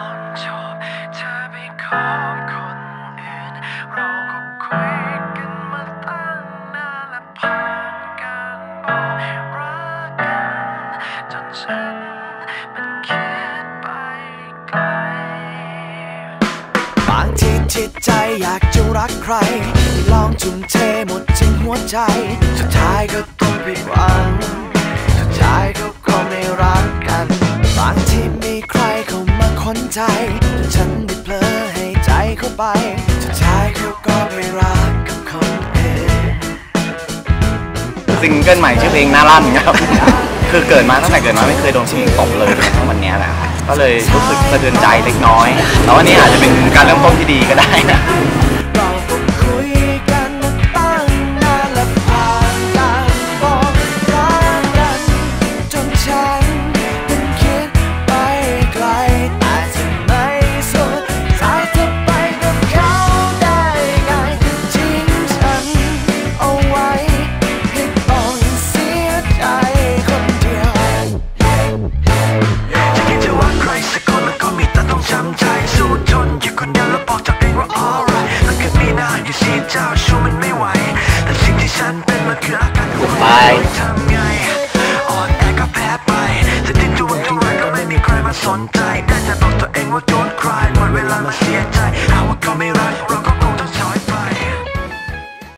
อนจบเธอไปขอคนอื่นเราก็คุยกันมาตั้งนานและผ่านการบอกรักกันจนฉันมันคิดไปไกลบางทีจิตใจอยากจะรักใคร ลองทุ่มเทหมดทั้งหัวใจ สุดท้ายก็ต้องผิดหวัง สุดท้ายก็ ค้นใจฉันได้เพลอให้ใจเข้าไปสุดท้ายเขาก็ไปรักกับคนเอื่นซิงเกิลใหม่ชื่อเพลงน่ารั่นครับ คือเกิดมาตั้งแต่เกิดมาไม่เคยโดนผู้หญิงตบเลยทั้งวันนี้แหละก็เลยรู้สึกสะเทือนใจเล็กน้อยแต่ว่านี่อาจจะเป็นการเริ่มต้นที่ จะคิดจะว่าใครสักคนแล้วก็มีแต่ต้องช้ำใจสู้ทนอยู่คนเดียวแล้วบอกตัวเองว่า alright แล้วเกิดมีหน้าอยู่เสียเจ้าชูมันไม่ไหว แต่สิ่งที่ฉันเป็นมันคืออาการหัวใจทำไงอ่อนแอก็แพ้ไปจะดิ้นทุรนทุรายก็ไม่มีใครมาสนใจได้แต่บอกตัวเอง